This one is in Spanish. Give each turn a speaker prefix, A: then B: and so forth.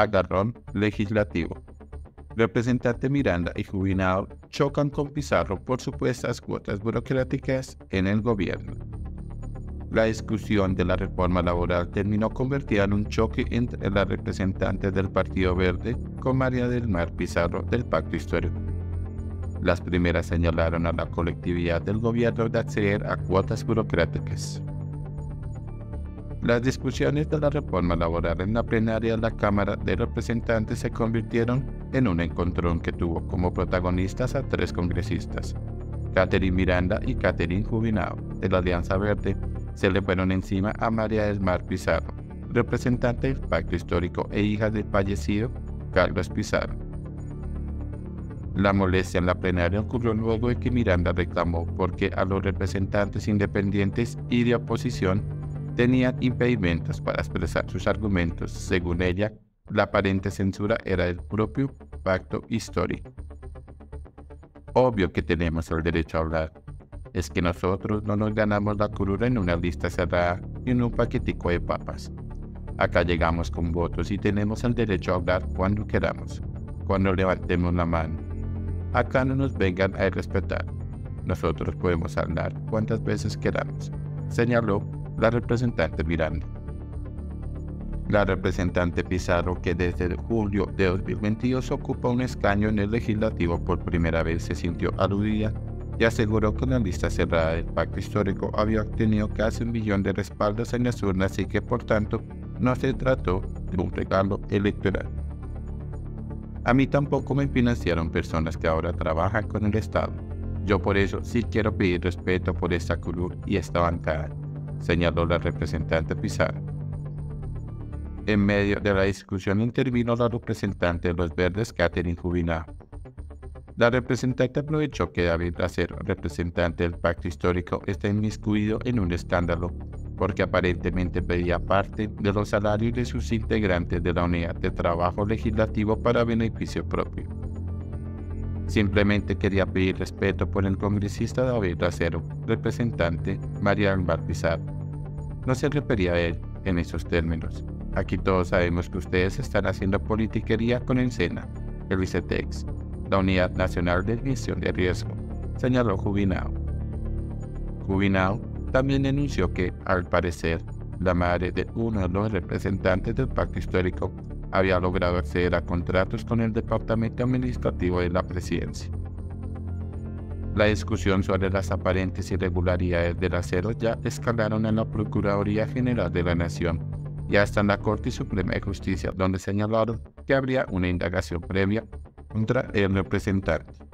A: agarrón legislativo. Representante Miranda y Jubilado chocan con Pizarro por supuestas cuotas burocráticas en el gobierno. La discusión de la reforma laboral terminó convertida en un choque entre la representante del Partido Verde con María del Mar Pizarro del Pacto Histórico. Las primeras señalaron a la colectividad del gobierno de acceder a cuotas burocráticas. Las discusiones de la reforma laboral en la plenaria de la Cámara de Representantes se convirtieron en un encontrón que tuvo como protagonistas a tres congresistas, Catherine Miranda y Catherine Jubinao, de la Alianza Verde, se le fueron encima a María del Pizarro, representante del pacto histórico e hija del fallecido Carlos Pizarro. La molestia en la plenaria ocurrió luego de que Miranda reclamó porque a los representantes independientes y de oposición tenían impedimentos para expresar sus argumentos. Según ella, la aparente censura era del propio pacto histórico. Obvio que tenemos el derecho a hablar. Es que nosotros no nos ganamos la curura en una lista cerrada y en un paquetico de papas. Acá llegamos con votos y tenemos el derecho a hablar cuando queramos, cuando levantemos la mano. Acá no nos vengan a respetar. Nosotros podemos hablar cuantas veces queramos, señaló la representante Miranda. La representante Pizarro, que desde julio de 2022 ocupa un escaño en el legislativo por primera vez, se sintió aludida y aseguró que la lista cerrada del pacto histórico había obtenido casi un millón de respaldos en las urnas y que por tanto no se trató de un regalo electoral. A mí tampoco me financiaron personas que ahora trabajan con el Estado. Yo por eso sí quiero pedir respeto por esta curul y esta bancada señaló la representante Pizarro. En medio de la discusión intervino la representante de los verdes, Catherine Jubina. La representante aprovechó que David Racero, representante del pacto histórico, está inmiscuido en un escándalo porque aparentemente pedía parte de los salarios de sus integrantes de la unidad de trabajo legislativo para beneficio propio. Simplemente quería pedir respeto por el congresista David Racero, representante María Alvar. No se refería a él en esos términos. Aquí todos sabemos que ustedes están haciendo politiquería con el SENA, el ICETEX, la Unidad Nacional de Admisión de Riesgo, señaló Jubinao. Jubinao también denunció que, al parecer, la madre de uno de los representantes del pacto histórico había logrado acceder a contratos con el Departamento Administrativo de la Presidencia. La discusión sobre las aparentes irregularidades del acero ya escalaron en la Procuraduría General de la Nación y hasta en la Corte Suprema de Justicia, donde señalaron que habría una indagación previa contra el representante.